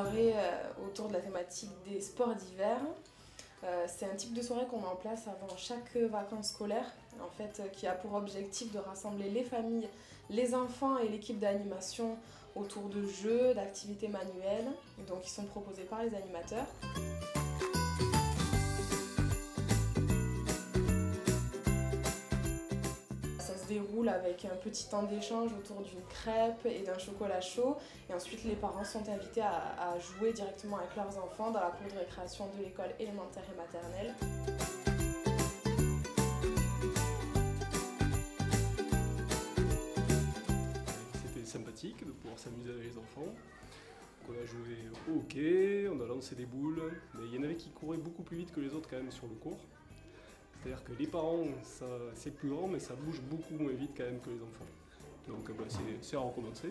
soirée autour de la thématique des sports d'hiver. c'est un type de soirée qu'on met en place avant chaque vacances scolaires, en fait, qui a pour objectif de rassembler les familles, les enfants et l'équipe d'animation autour de jeux, d'activités manuelles, donc qui sont proposés par les animateurs. Déroule avec un petit temps d'échange autour d'une crêpe et d'un chocolat chaud. Et ensuite, les parents sont invités à, jouer directement avec leurs enfants dans la cour de récréation de l'école élémentaire et maternelle. sympathique de pouvoir s'amuser avec les enfants. on a joué au hockey, on a lancé des boules, mais il y en avait qui couraient beaucoup plus vite que les autres quand même sur le cours. C'est-à-dire que les parents, c'est plus grand, mais ça bouge beaucoup moins vite quand même que les enfants. Donc bah, c'est à recommencer.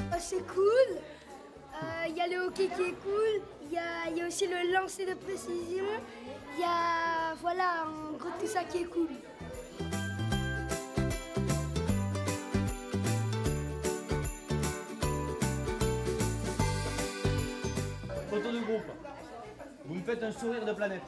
Oh, c'est cool, euh, il y a le hockey qui est cool, il y, y a, aussi le lancer de précision, il y a voilà, en gros tout ça qui est cool. Photo de groupe. Vous me faites un sourire de planète.